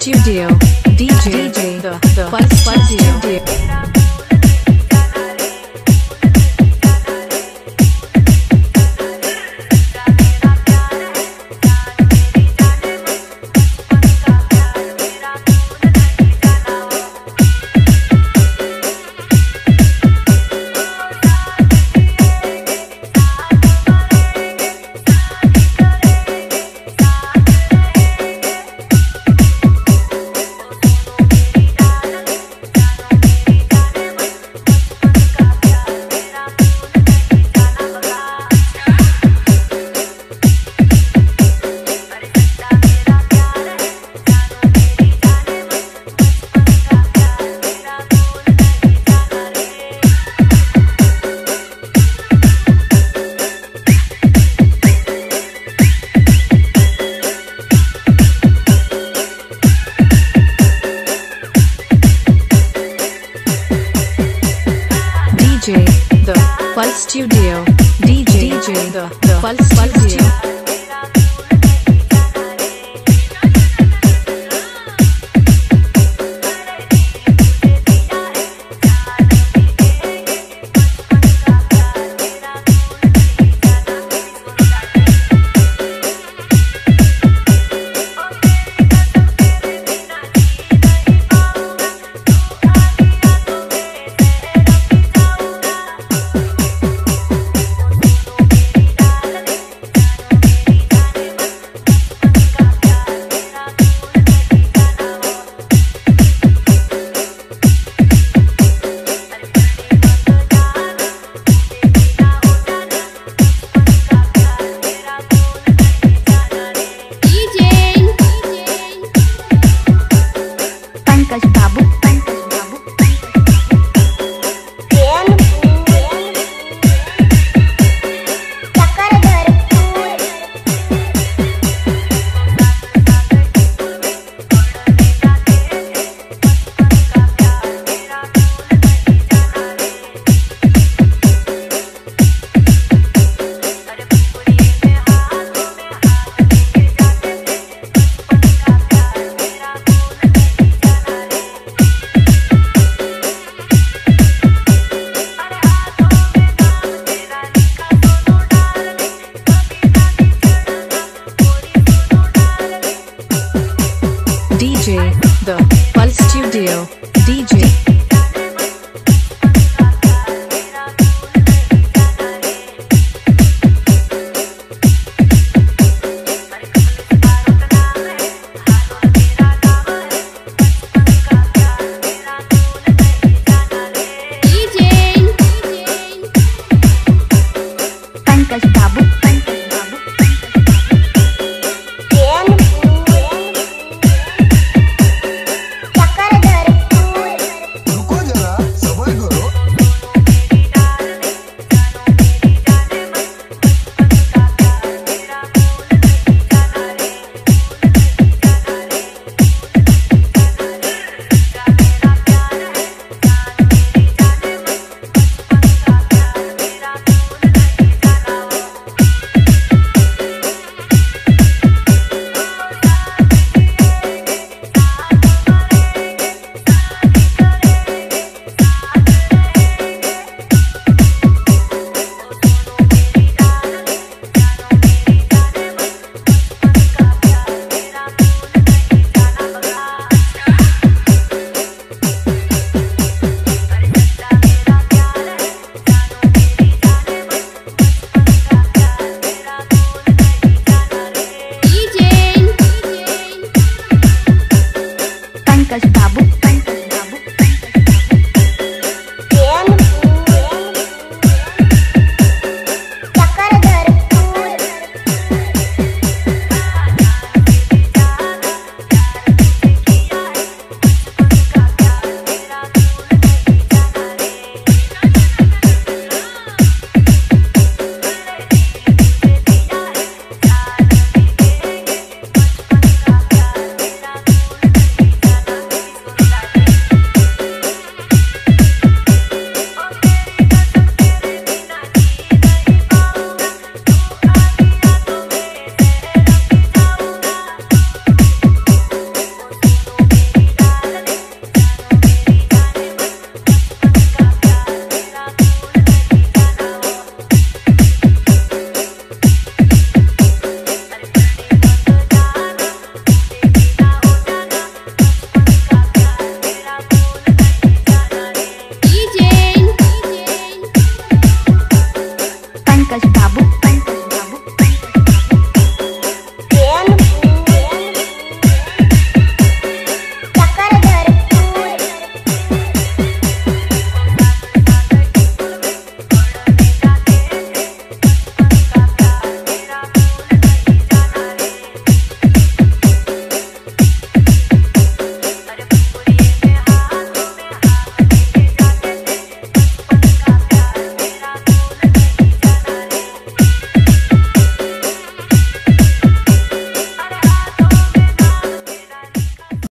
Studio. DJ The Pulse Studio. DJ DJ The, the Pulse Studio. acabo. DJ